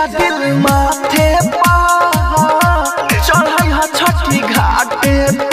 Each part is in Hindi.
मेरा दिल माथे पा चढ़ाई छठी घाटे।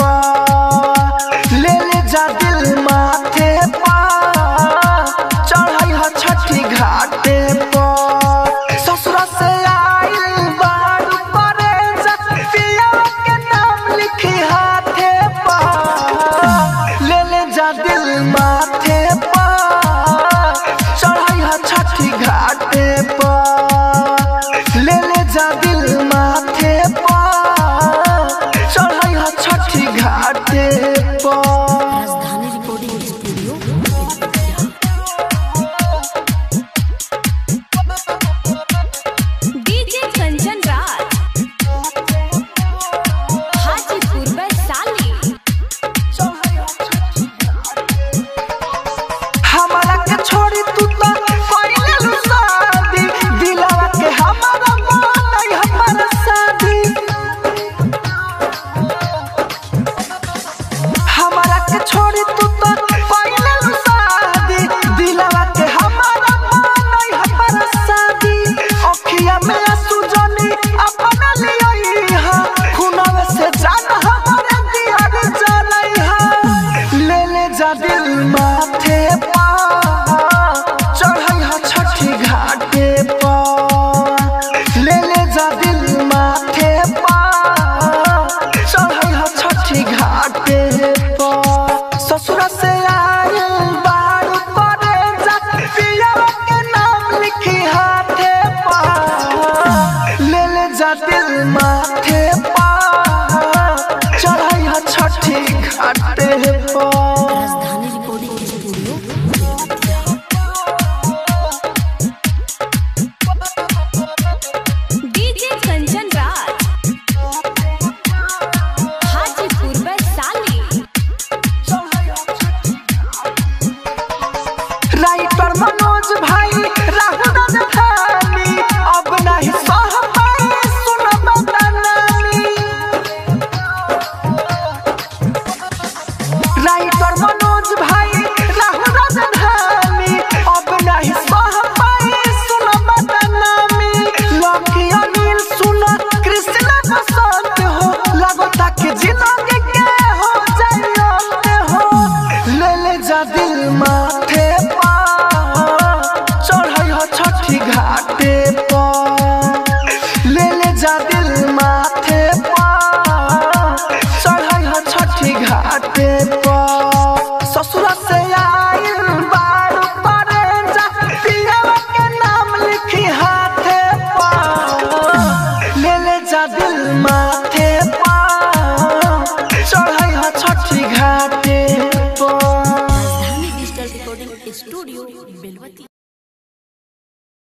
माथे पा। चढ़ाई छठी घाटे पा स्टूडियो बेलवती।